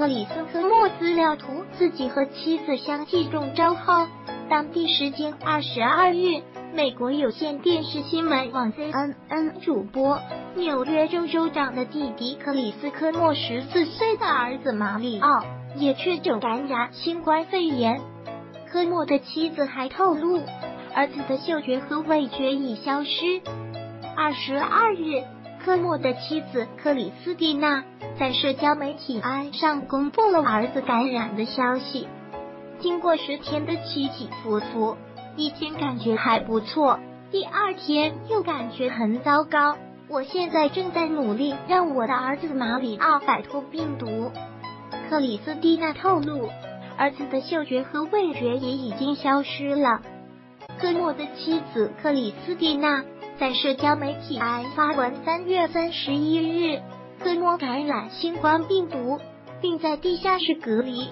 克里斯科莫资料图自己和妻子相继中招后，当地时间二十二日，美国有线电视新闻网 CNN 主播纽约州州长的弟弟克里斯科莫十四岁的儿子马里奥也确诊感染新冠肺炎。科莫的妻子还透露，儿子的嗅觉和味觉已消失。二十二日。科莫的妻子克里斯蒂娜在社交媒体上公布了儿子感染的消息。经过十天的起起伏伏，一天感觉还不错，第二天又感觉很糟糕。我现在正在努力让我的儿子马里奥摆脱病毒。克里斯蒂娜透露，儿子的嗅觉和味觉也已经消失了。科莫的妻子克里斯蒂娜。在社交媒体发文，三月三十一日，科莫感染新冠病毒，并在地下室隔离。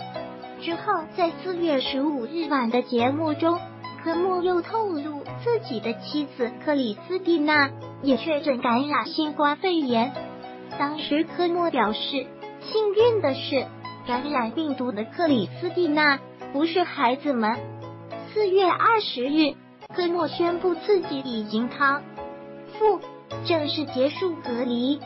之后，在四月十五日晚的节目中，科莫又透露自己的妻子克里斯蒂娜也确诊感染新冠肺炎。当时，科莫表示，幸运的是，感染病毒的克里斯蒂娜不是孩子们。四月二十日，科莫宣布自己已经康。复正式结束隔离。